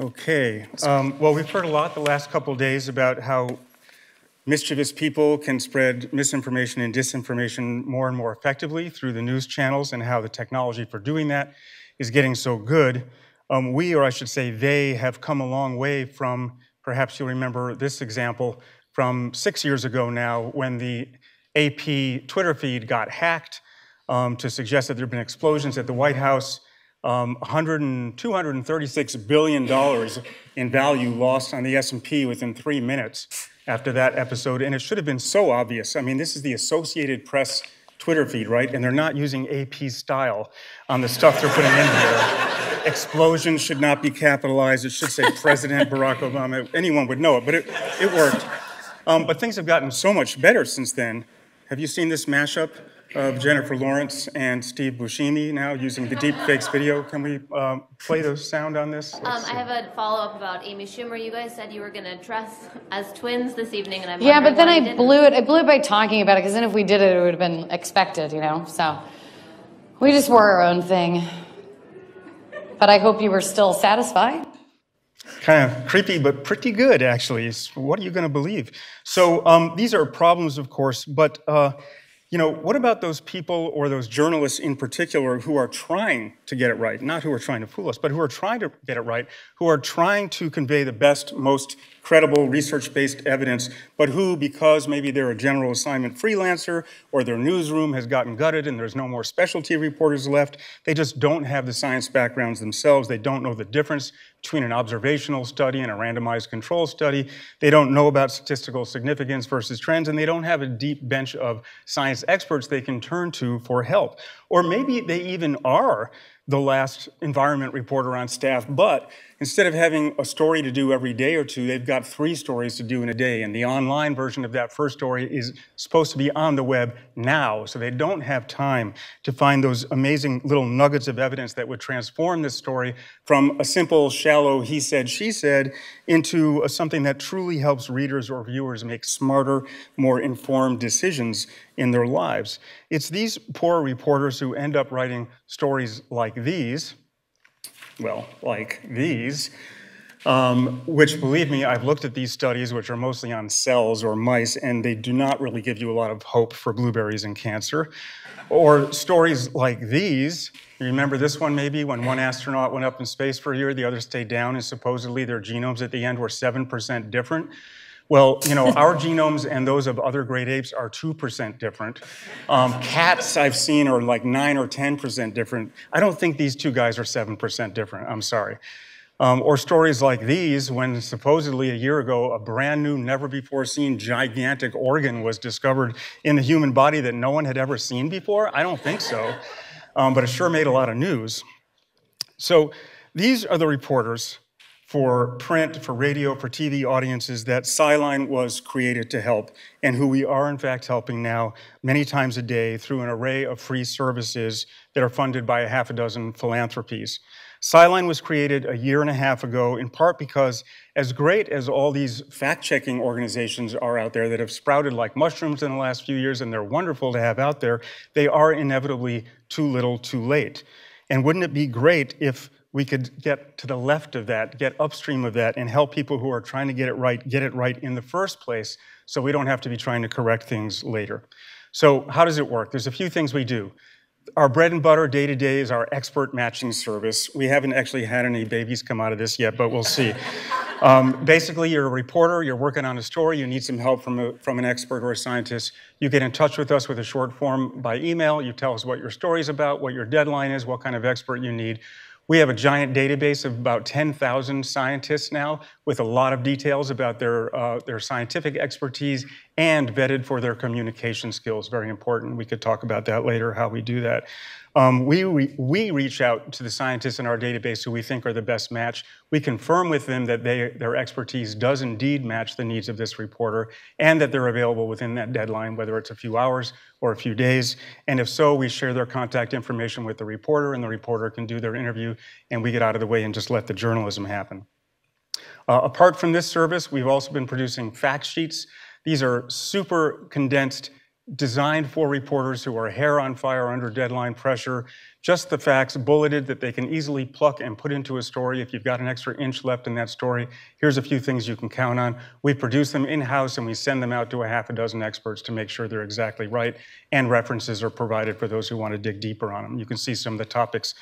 Okay. Um, well, we've heard a lot the last couple days about how mischievous people can spread misinformation and disinformation more and more effectively through the news channels and how the technology for doing that is getting so good. Um, we, or I should say they, have come a long way from, perhaps you'll remember this example, from six years ago now when the AP Twitter feed got hacked um, to suggest that there had been explosions at the White House. Um, 100 and 236 billion dollars in value lost on the S&P within three minutes after that episode, and it should have been so obvious. I mean, this is the Associated Press Twitter feed, right? And they're not using AP style on the stuff they're putting in here. Explosions should not be capitalized. It should say President Barack Obama. Anyone would know it, but it, it worked. Um, but things have gotten so much better since then. Have you seen this mashup? Of Jennifer Lawrence and Steve Buscemi now using the deepfakes video. Can we um, play the sound on this? Um, I have a follow up about Amy Schumer. You guys said you were going to dress as twins this evening, and I'm yeah, but then I blew it. I blew it by talking about it because then if we did it, it would have been expected, you know. So we just wore our own thing. But I hope you were still satisfied. Kind of creepy, but pretty good, actually. What are you going to believe? So um, these are problems, of course, but. Uh, you know, what about those people or those journalists in particular who are trying to get it right? Not who are trying to fool us, but who are trying to get it right, who are trying to convey the best, most credible research-based evidence, but who, because maybe they're a general assignment freelancer or their newsroom has gotten gutted and there's no more specialty reporters left, they just don't have the science backgrounds themselves. They don't know the difference between an observational study and a randomized control study. They don't know about statistical significance versus trends, and they don't have a deep bench of science experts they can turn to for help. Or maybe they even are the last environment reporter on staff, but instead of having a story to do every day or two, they've got three stories to do in a day. And the online version of that first story is supposed to be on the web now. So they don't have time to find those amazing little nuggets of evidence that would transform this story from a simple, shallow he said, she said into something that truly helps readers or viewers make smarter, more informed decisions in their lives. It's these poor reporters who end up writing stories like these well, like these, um, which believe me, I've looked at these studies, which are mostly on cells or mice, and they do not really give you a lot of hope for blueberries and cancer. Or stories like these. You remember this one maybe when one astronaut went up in space for a year, the other stayed down, and supposedly their genomes at the end were 7% different. Well, you know, our genomes and those of other great apes are 2% different. Um, cats I've seen are like 9 or 10% different. I don't think these two guys are 7% different. I'm sorry. Um, or stories like these, when supposedly a year ago, a brand new, never before seen gigantic organ was discovered in the human body that no one had ever seen before? I don't think so. Um, but it sure made a lot of news. So these are the reporters for print, for radio, for TV audiences that SciLine was created to help, and who we are in fact helping now many times a day through an array of free services that are funded by a half a dozen philanthropies. SciLine was created a year and a half ago in part because as great as all these fact-checking organizations are out there that have sprouted like mushrooms in the last few years and they're wonderful to have out there, they are inevitably too little too late. And wouldn't it be great if we could get to the left of that, get upstream of that, and help people who are trying to get it right get it right in the first place so we don't have to be trying to correct things later. So, how does it work? There's a few things we do. Our bread and butter day to day is our expert matching service. We haven't actually had any babies come out of this yet, but we'll see. Um, basically, you're a reporter, you're working on a story, you need some help from, a, from an expert or a scientist. You get in touch with us with a short form by email. You tell us what your story is about, what your deadline is, what kind of expert you need. We have a giant database of about 10,000 scientists now with a lot of details about their, uh, their scientific expertise and vetted for their communication skills. Very important. We could talk about that later, how we do that. Um, we, we, we, reach out to the scientists in our database who we think are the best match. We confirm with them that they, their expertise does indeed match the needs of this reporter and that they're available within that deadline, whether it's a few hours or a few days. And if so, we share their contact information with the reporter, and the reporter can do their interview, and we get out of the way and just let the journalism happen. Uh, apart from this service, we've also been producing fact sheets. These are super condensed designed for reporters who are hair on fire under deadline pressure, just the facts bulleted that they can easily pluck and put into a story. If you've got an extra inch left in that story, here's a few things you can count on. We produce them in-house and we send them out to a half a dozen experts to make sure they're exactly right, and references are provided for those who want to dig deeper on them. You can see some of the topics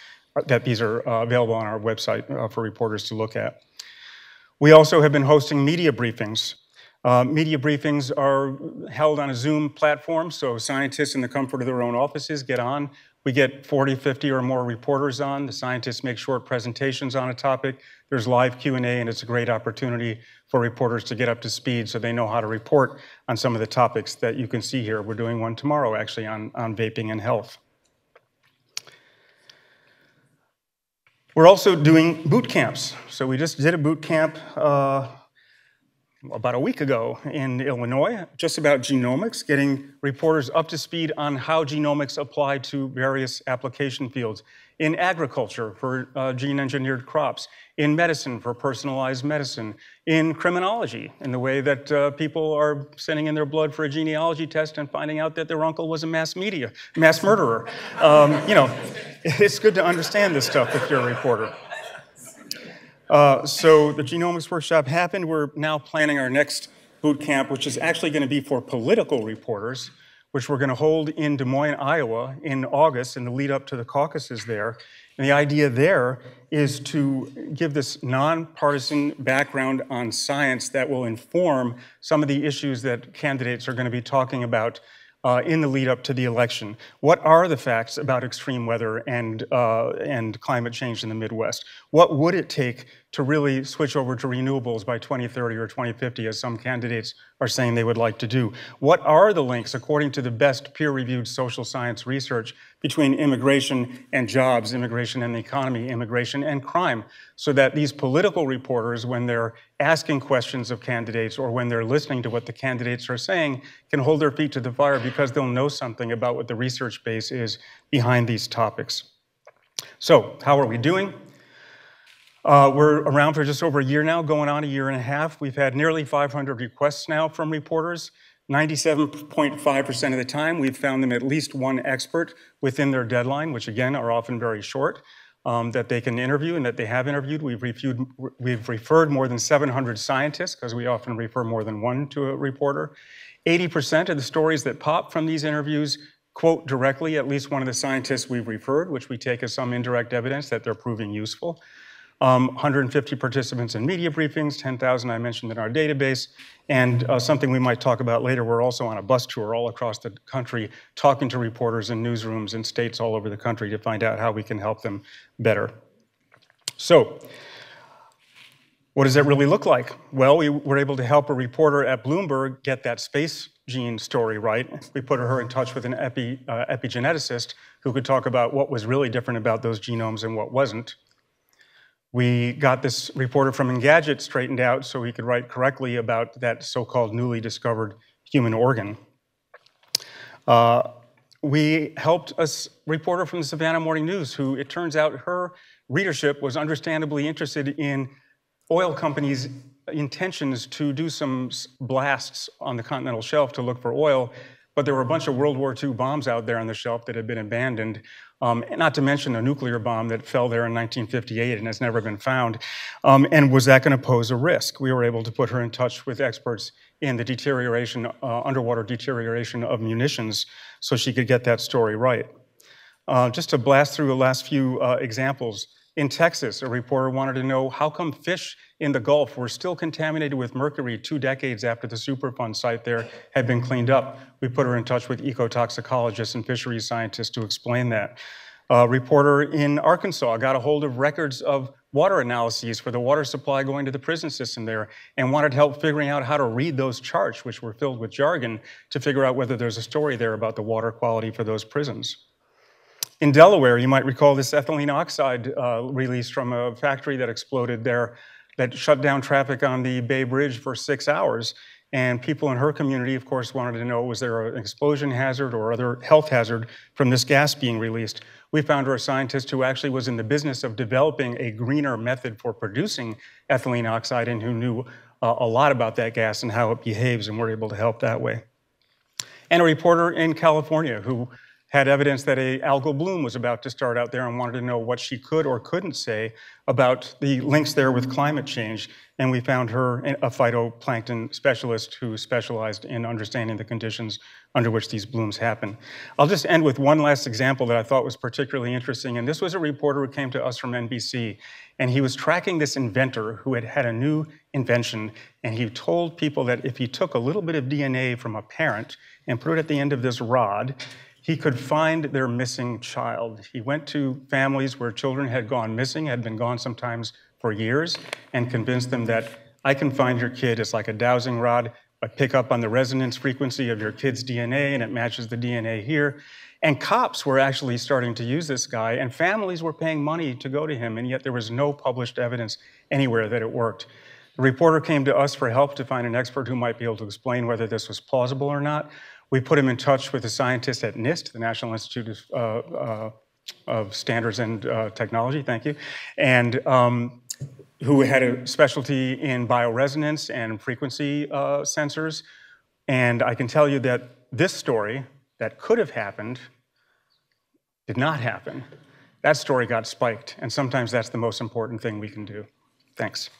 that these are uh, available on our website uh, for reporters to look at. We also have been hosting media briefings. Uh, media briefings are held on a Zoom platform, so scientists in the comfort of their own offices get on. We get 40, 50 or more reporters on. The scientists make short presentations on a topic. There's live Q&A, and it's a great opportunity for reporters to get up to speed so they know how to report on some of the topics that you can see here. We're doing one tomorrow, actually, on, on vaping and health. We're also doing boot camps. So we just did a boot camp uh, about a week ago in Illinois, just about genomics, getting reporters up to speed on how genomics apply to various application fields. In agriculture for uh, gene engineered crops, in medicine for personalized medicine, in criminology, in the way that uh, people are sending in their blood for a genealogy test and finding out that their uncle was a mass media, mass murderer. Um, you know, it's good to understand this stuff if you're a reporter. Uh, so the genomics workshop happened. We're now planning our next boot camp, which is actually going to be for political reporters, which we're going to hold in Des Moines, Iowa in August in the lead up to the caucuses there. And the idea there is to give this nonpartisan background on science that will inform some of the issues that candidates are going to be talking about uh, in the lead up to the election. What are the facts about extreme weather and, uh, and climate change in the Midwest? What would it take to really switch over to renewables by 2030 or 2050, as some candidates are saying they would like to do? What are the links, according to the best peer reviewed social science research, between immigration and jobs, immigration and the economy, immigration and crime, so that these political reporters, when they're asking questions of candidates or when they're listening to what the candidates are saying, can hold their feet to the fire because they'll know something about what the research base is behind these topics. So, how are we doing? Uh, we're around for just over a year now, going on a year and a half. We've had nearly 500 requests now from reporters. 97.5% of the time, we've found them at least one expert within their deadline, which again are often very short, um, that they can interview and that they have interviewed. We've, reviewed, we've referred more than 700 scientists, because we often refer more than one to a reporter. 80% of the stories that pop from these interviews quote directly at least one of the scientists we've referred, which we take as some indirect evidence that they're proving useful. Um, 150 participants in media briefings, 10,000 I mentioned in our database, and uh, something we might talk about later, we're also on a bus tour all across the country talking to reporters in newsrooms in states all over the country to find out how we can help them better. So, what does that really look like? Well, we were able to help a reporter at Bloomberg get that space gene story right. We put her in touch with an epi, uh, epigeneticist who could talk about what was really different about those genomes and what wasn't. We got this reporter from Engadget straightened out so he could write correctly about that so-called newly discovered human organ. Uh, we helped a reporter from the Savannah Morning News who, it turns out, her readership was understandably interested in oil companies' intentions to do some blasts on the continental shelf to look for oil, but there were a bunch of World War II bombs out there on the shelf that had been abandoned um, not to mention a nuclear bomb that fell there in 1958 and has never been found. Um, and was that going to pose a risk? We were able to put her in touch with experts in the deterioration, uh, underwater deterioration of munitions so she could get that story right. Uh, just to blast through the last few uh, examples, in Texas, a reporter wanted to know how come fish in the Gulf were still contaminated with mercury two decades after the Superfund site there had been cleaned up. We put her in touch with ecotoxicologists and fisheries scientists to explain that. A reporter in Arkansas got a hold of records of water analyses for the water supply going to the prison system there and wanted help figuring out how to read those charts, which were filled with jargon, to figure out whether there's a story there about the water quality for those prisons. In Delaware, you might recall this ethylene oxide uh, release from a factory that exploded there that shut down traffic on the Bay Bridge for six hours. And people in her community, of course, wanted to know was there an explosion hazard or other health hazard from this gas being released? We found her a scientist who actually was in the business of developing a greener method for producing ethylene oxide and who knew uh, a lot about that gas and how it behaves, and we're able to help that way. And a reporter in California who had evidence that a algal bloom was about to start out there and wanted to know what she could or couldn't say about the links there with climate change. And we found her a phytoplankton specialist who specialized in understanding the conditions under which these blooms happen. I'll just end with one last example that I thought was particularly interesting. And this was a reporter who came to us from NBC, and he was tracking this inventor who had had a new invention. And he told people that if he took a little bit of DNA from a parent and put it at the end of this rod, he could find their missing child. He went to families where children had gone missing, had been gone sometimes for years, and convinced them that I can find your kid. It's like a dowsing rod. I pick up on the resonance frequency of your kid's DNA, and it matches the DNA here. And cops were actually starting to use this guy, and families were paying money to go to him, and yet there was no published evidence anywhere that it worked. The reporter came to us for help to find an expert who might be able to explain whether this was plausible or not. We put him in touch with a scientist at NIST, the National Institute of, uh, uh, of Standards and uh, Technology, thank you, and um, who had a specialty in bioresonance and frequency uh, sensors. And I can tell you that this story that could have happened did not happen. That story got spiked, and sometimes that's the most important thing we can do. Thanks.